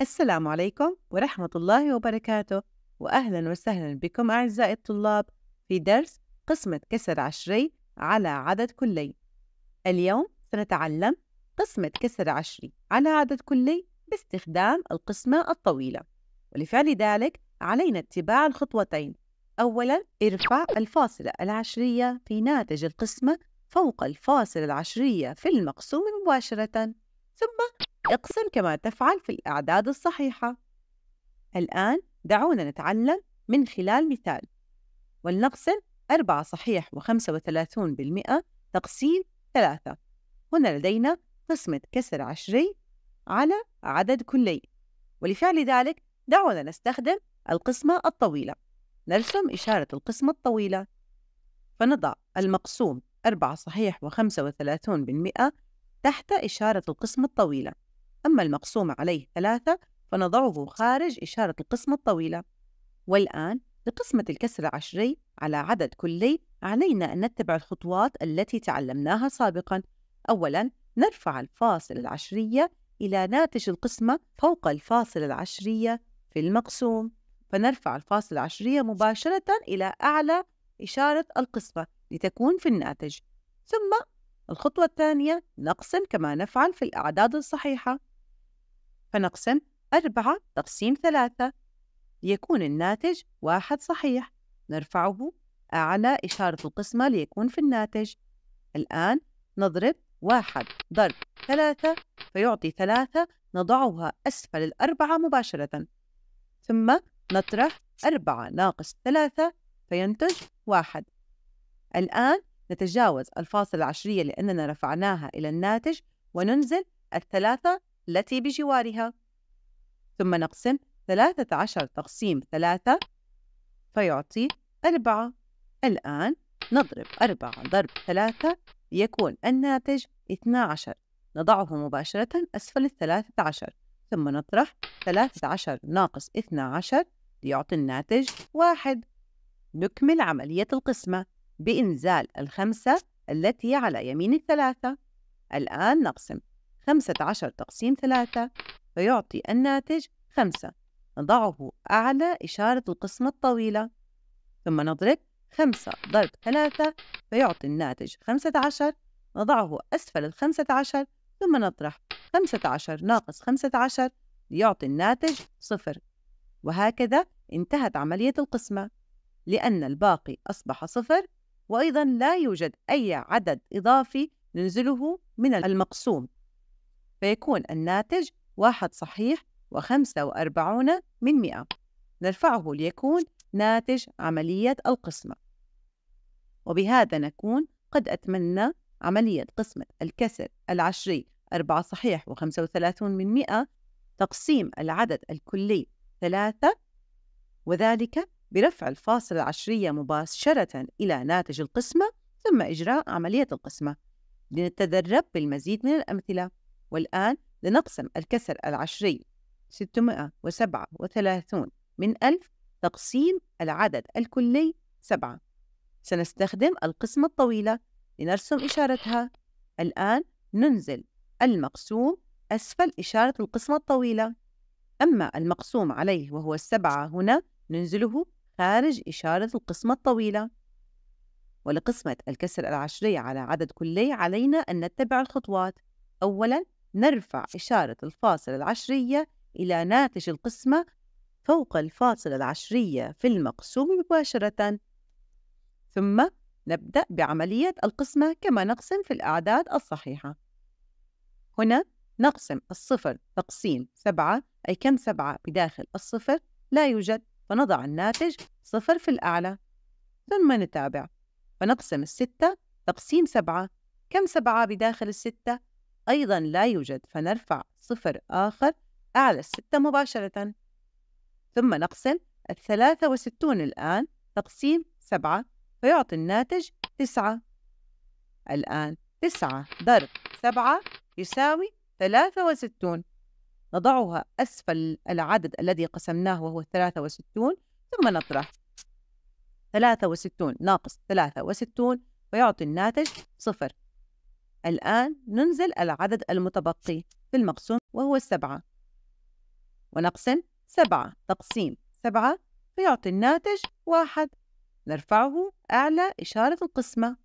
السلام عليكم ورحمة الله وبركاته وأهلا وسهلا بكم أعزائي الطلاب في درس قسمة كسر عشري على عدد كلي. اليوم سنتعلم قسمة كسر عشري على عدد كلي باستخدام القسمة الطويلة ولفعل ذلك علينا اتباع الخطوتين. أولا ارفع الفاصلة العشرية في ناتج القسمة فوق الفاصلة العشرية في المقسوم مباشرة ثم اقسم كما تفعل في الأعداد الصحيحة. الآن دعونا نتعلم من خلال مثال. ولنقسم أربعة صحيح وخمسة وثلاثون بالمئة تقسيم ثلاثة. هنا لدينا قسمة كسر عشري على عدد كلي. ولفعل ذلك دعونا نستخدم القسمة الطويلة. نرسم إشارة القسمة الطويلة. فنضع المقسوم أربعة صحيح وخمسة وثلاثون بالمئة تحت إشارة القسمة الطويلة. أما المقسوم عليه ثلاثة فنضعه خارج إشارة القسمة الطويلة. والآن لقسمة الكسر العشري على عدد كلي علينا أن نتبع الخطوات التي تعلمناها سابقاً. أولاً نرفع الفاصلة العشرية إلى ناتج القسمة فوق الفاصلة العشرية في المقسوم. فنرفع الفاصلة العشرية مباشرة إلى أعلى إشارة القسمة لتكون في الناتج. ثم الخطوة الثانية نقسم كما نفعل في الأعداد الصحيحة. فنقسم أربعة تقسيم ثلاثة. ليكون الناتج واحد صحيح. نرفعه أعلى إشارة القسمة ليكون في الناتج. الآن نضرب واحد ضرب ثلاثة فيعطي ثلاثة. نضعها أسفل الأربعة مباشرة. ثم نطرح أربعة ناقص ثلاثة فينتج واحد. الآن نتجاوز الفاصلة العشرية لأننا رفعناها إلى الناتج وننزل الثلاثة التي بجوارها. ثم نقسم ثلاثة عشر تقسيم ثلاثة فيعطي أربعة. الآن نضرب أربعة ضرب ثلاثة ليكون الناتج اثنا عشر. نضعه مباشرة أسفل الثلاثة عشر. ثم نطرح ثلاثة عشر ناقص اثنا عشر ليعطي الناتج واحد. نكمل عملية القسمة بإنزال الخمسة التي على يمين الثلاثة. الآن نقسم خمسة عشر تقسيم ثلاثة فيعطي الناتج خمسة. نضعه أعلى إشارة القسمة الطويلة. ثم نضرب خمسة ضرب ثلاثة فيعطي الناتج خمسة عشر. نضعه أسفل الخمسة عشر ثم نطرح خمسة عشر ناقص خمسة عشر ليعطي الناتج صفر. وهكذا انتهت عملية القسمة لأن الباقي أصبح صفر وأيضا لا يوجد أي عدد إضافي ننزله من المقسوم. فيكون الناتج واحد صحيح وخمسة وأربعون من مئة. نرفعه ليكون ناتج عملية القسمة. وبهذا نكون قد أتمنى عملية قسمة الكسر العشري أربعة صحيح وخمسة وثلاثون من مئة تقسيم العدد الكلي ثلاثة وذلك برفع الفاصلة العشرية مباشرة إلى ناتج القسمة ثم إجراء عملية القسمة. لنتدرب بالمزيد من الأمثلة. والآن لنقسم الكسر العشري 637 من ألف تقسيم العدد الكلي سبعة. سنستخدم القسمة الطويلة لنرسم إشارتها. الآن ننزل المقسوم أسفل إشارة القسمة الطويلة. أما المقسوم عليه وهو السبعة هنا ننزله خارج إشارة القسمة الطويلة. ولقسمة الكسر العشري على عدد كلي علينا أن نتبع الخطوات. أولاً نرفع إشارة الفاصلة العشرية إلى ناتج القسمة فوق الفاصلة العشرية في المقسوم مباشرة. ثم نبدأ بعملية القسمة كما نقسم في الأعداد الصحيحة. هنا نقسم الصفر تقسيم سبعة أي كم سبعة بداخل الصفر؟ لا يوجد فنضع الناتج صفر في الأعلى. ثم نتابع. فنقسم الستة تقسيم سبعة كم سبعة بداخل الستة؟ أيضا لا يوجد فنرفع صفر آخر أعلى الستة مباشرة. ثم نقسم الثلاثة وستون الآن تقسيم سبعة فيعطي الناتج تسعة. الآن تسعة ضرب سبعة يساوي ثلاثة وستون. نضعها أسفل العدد الذي قسمناه وهو الثلاثة وستون ثم نطرح. ثلاثة وستون ناقص ثلاثة وستون ويعطي الناتج صفر. الآن ننزل العدد المتبقي في المقسوم وهو السبعة ونقسم سبعة تقسيم سبعة فيعطي الناتج واحد. نرفعه أعلى إشارة القسمة.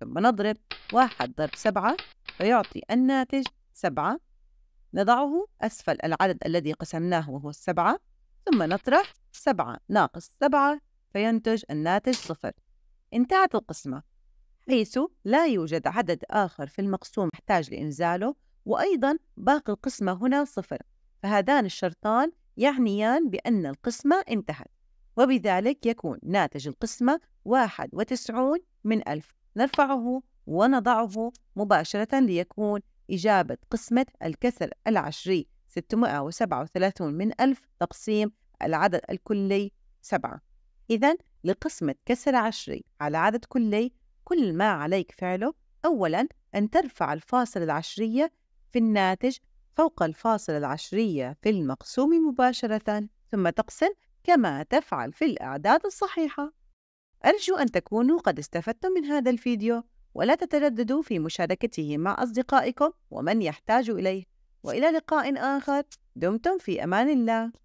ثم نضرب واحد ضرب سبعة فيعطي الناتج سبعة. نضعه أسفل العدد الذي قسمناه وهو السبعة ثم نطرح سبعة ناقص سبعة فينتج الناتج صفر. انتهت القسمة. حيث لا يوجد عدد آخر في المقسوم يحتاج لإنزاله وأيضا باقي القسمة هنا صفر. فهذان الشرطان يعنيان بأن القسمة انتهت وبذلك يكون ناتج القسمة واحد وتسعون من ألف. نرفعه ونضعه مباشرة ليكون إجابة قسمة الكسر العشري 637 من ألف تقسيم العدد الكلي سبعة. إذا لقسمة كسر عشري على عدد كلي كل ما عليك فعله. أولا أن ترفع الفاصلة العشرية في الناتج فوق الفاصلة العشرية في المقسوم مباشرة ثم تقسم كما تفعل في الأعداد الصحيحة. أرجو أن تكونوا قد استفدتم من هذا الفيديو ولا تترددوا في مشاركته مع أصدقائكم ومن يحتاج إليه. وإلى لقاء آخر. دمتم في أمان الله.